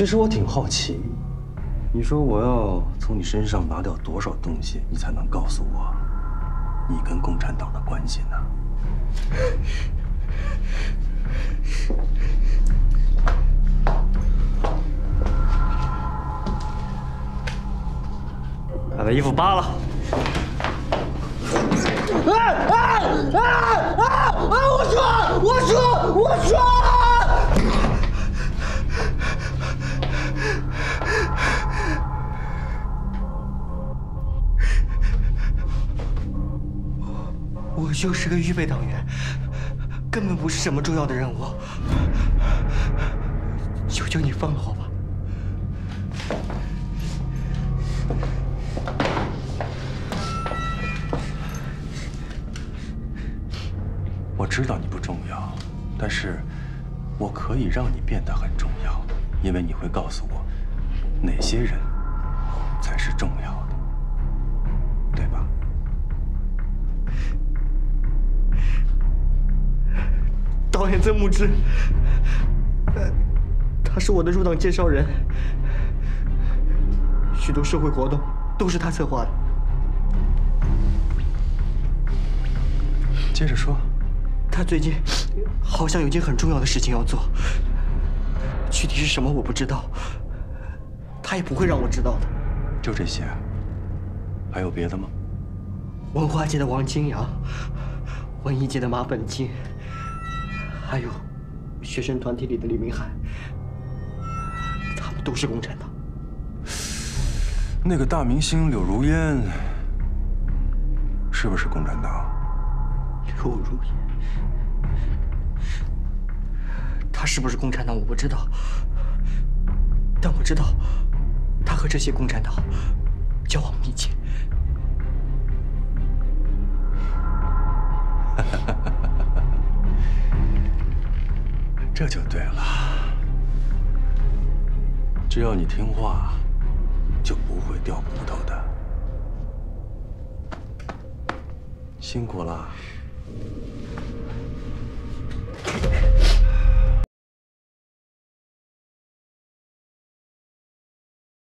其实我挺好奇，你说我要从你身上拿掉多少东西，你才能告诉我你跟共产党的关系呢？把他衣服扒了。啊啊啊啊啊！我说，我说，我说！我就是个预备党员，根本不是什么重要的任务。求求你放了我吧！我知道你不重要，但是我可以让你变得很重要，因为你会告诉我哪些人才是重要的，导演曾木之，呃，他是我的入党介绍人，许多社会活动都是他策划的。接着说。他最近好像有件很重要的事情要做，具体是什么我不知道，他也不会让我知道的。就这些？还有别的吗？文化界的王金阳，文艺界的马本金，还有学生团体里的李明海，他们都是共产党。那个大明星柳如烟是不是共产党？柳如烟。他是不是共产党我不知道，但我知道他和这些共产党交往密切。这就对了，只要你听话，就不会掉骨头的。辛苦了。